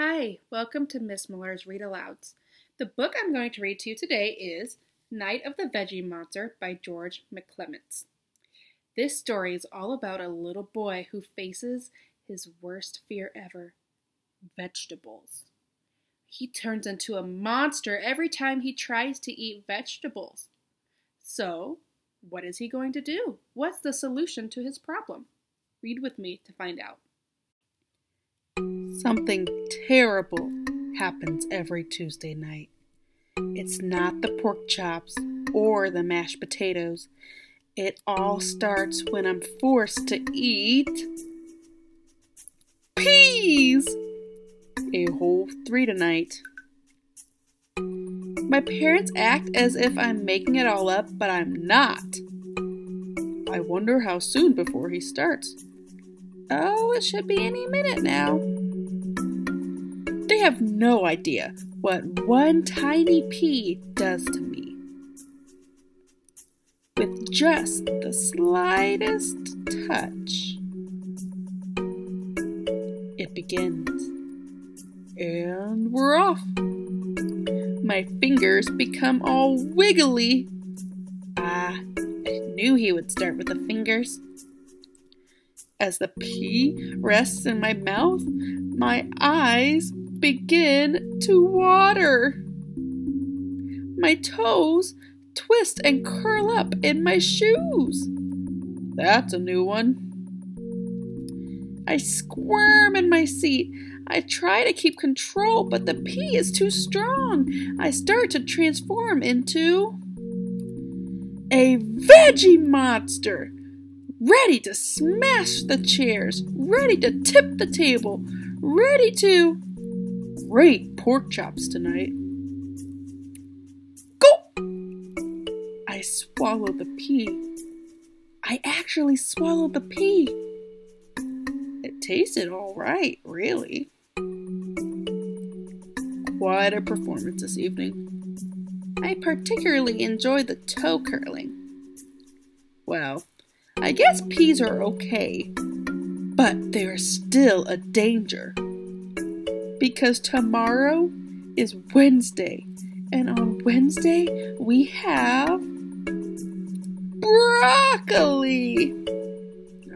Hi, welcome to Miss Millar's Read Alouds. The book I'm going to read to you today is Night of the Veggie Monster by George McClements. This story is all about a little boy who faces his worst fear ever vegetables. He turns into a monster every time he tries to eat vegetables. So, what is he going to do? What's the solution to his problem? Read with me to find out. Something terrible happens every Tuesday night. It's not the pork chops or the mashed potatoes. It all starts when I'm forced to eat peas! A whole three tonight. My parents act as if I'm making it all up, but I'm not. I wonder how soon before he starts. Oh, it should be any minute now. Have no idea what one tiny pea does to me. With just the slightest touch, it begins. And we're off. My fingers become all wiggly. Ah, I knew he would start with the fingers. As the pea rests in my mouth, my eyes begin to water. My toes twist and curl up in my shoes. That's a new one. I squirm in my seat. I try to keep control, but the pea is too strong. I start to transform into a veggie monster ready to smash the chairs, ready to tip the table, ready to. Great pork chops tonight. Go! I swallowed the pea. I actually swallowed the pea. It tasted all right, really. Quite a performance this evening. I particularly enjoyed the toe curling. Well, I guess peas are okay, but they're still a danger. Because tomorrow is Wednesday, and on Wednesday we have broccoli.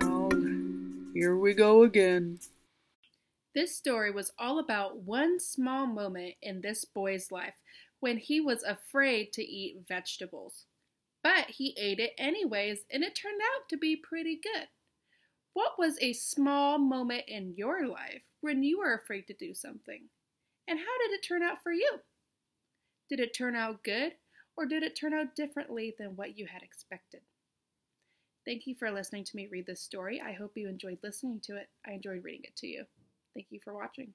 Oh, here we go again. This story was all about one small moment in this boy's life when he was afraid to eat vegetables. But he ate it anyways, and it turned out to be pretty good. What was a small moment in your life when you were afraid to do something? And how did it turn out for you? Did it turn out good, or did it turn out differently than what you had expected? Thank you for listening to me read this story. I hope you enjoyed listening to it. I enjoyed reading it to you. Thank you for watching.